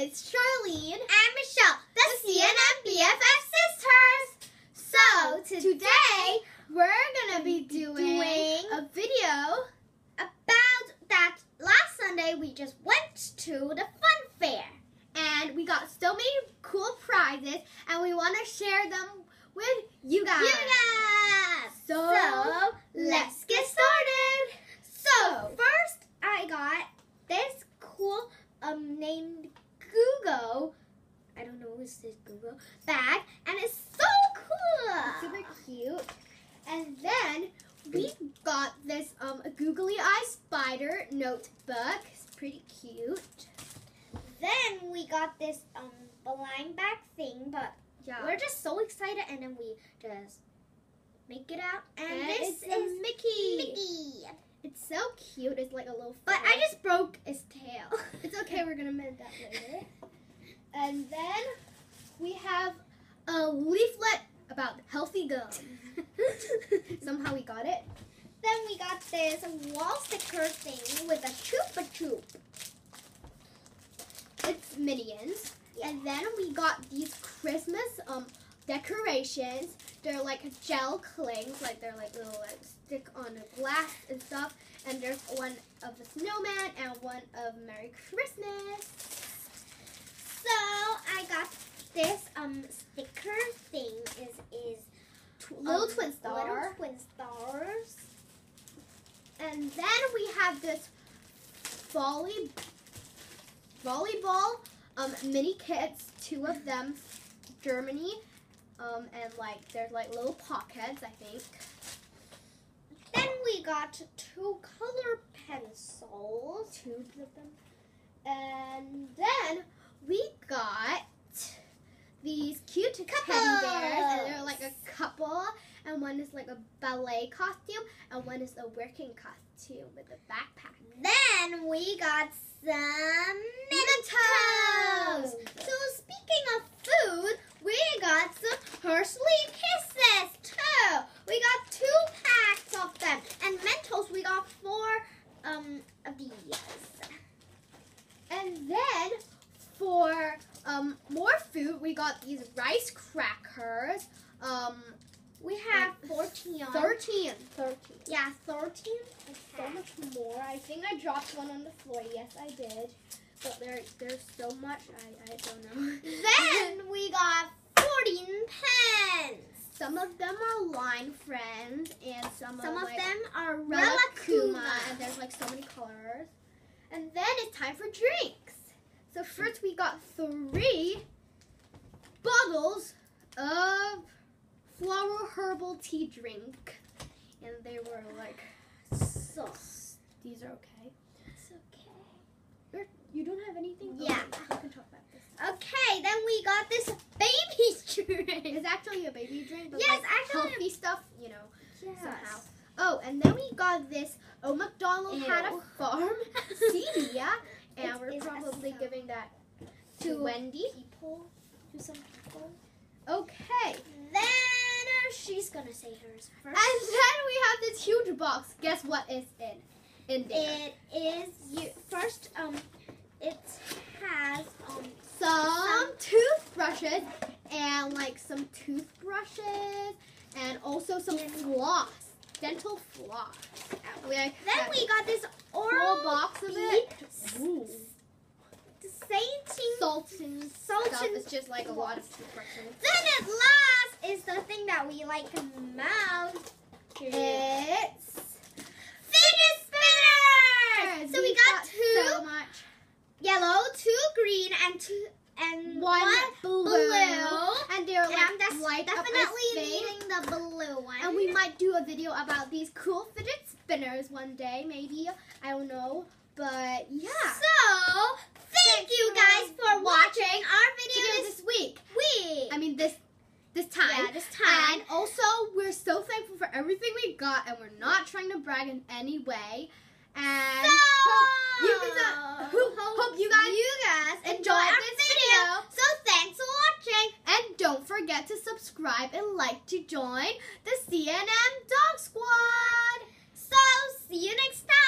It's Charlene and Michelle, the C&M BFF sisters. So today we're gonna be doing, doing a video about that last Sunday we just went to the fun fair. and we got so many cool prizes and we want to share them with you guys. You guys. So, So, let's get started. So first I got this cool um named Google. I don't know who's this Google bag, and it's so cool. super cute. And then we got this um googly eye spider notebook. It's pretty cute. Then we got this um blind bag thing, but Yeah. we're just so excited, and then we just make it out, and, And this is Mickey. Mickey. It's so cute. It's like a little. But. I just broke his tail. It's okay. We're gonna mend that later. And then we have a leaflet about healthy gums. Somehow we got it. Then we got this wall sticker thing with a chupa chup. It's minions. And then we got these Christmas um decorations. They're like gel clings, like they're like little like stick on glass and stuff. And there's one of the snowman and one of Merry Christmas. So I got this um sticker thing is is Tw- little um, twin star. Little twin stars. And then we have this volley volleyball um, mini kits, two of them, Germany, um, and like there's like little pockets, I think. Then we got two color pencils. Two of them. And then we got these cute teddy bears, and they're like a couple, and one is like a ballet costume, and one is a working costume with a backpack. Then we got some Mentos. So speaking of food, we got some Hershey Kisses too. We got two packs of them, and Mentos we got four um of these. And then for um, more food, we got these rice crackers. Um, We have fourteen. 13. 13. Yeah, thirteen. So much more. I think I dropped one on the floor. Yes, I did. But there, there's so much. I, I don't know. Then we got fourteen pens. some of them are line friends, and some, Some are of like them are Rilakkuma. and there's like so many colors. And then it's time for drinks. So first we got three bottles of flower herbal tea drink, and they were like So these are okay. it's okay. You're, you don't have anything. Yeah. Okay, you can talk about this. Okay, then we got this baby drink. It's actually a baby drink, but Yes, like actually- healthy stuff, you know. Yes. Somehow. Oh, and then we got this. Oh, McDonald had a farm CD, yeah, and we're probably giving that To to Wendy. People, to some people. Okay, gonna say hers and then we have this huge box. Guess what is in in there? It is you first. Um, it has um some toothbrushes and like some toothbrushes and also some floss, dental floss. Like Then we got this oral box of it. Ooh. And Salt stuff. It's just like a lot of toothbrushes. Then at last is the thing that we like most. It's Fidget spinners. So we We've got, two so yellow, two green, and two and One, blue, blue. and they're And like I'm definitely needing the blue one. And we might do a video about these cool fidget spinners one day, maybe. I don't know. But yeah. So, thank you guys for watching our Video video this week. We, I mean this this time. Yeah, this time. And also we're so thankful for everything we got and we're not trying to brag in any way. And So, hope you guys, hope, hope you guys you guys enjoyed enjoyed this this video. So thanks for watching. And don't forget to subscribe and like to join the C&M Dog Squad. So see you next time.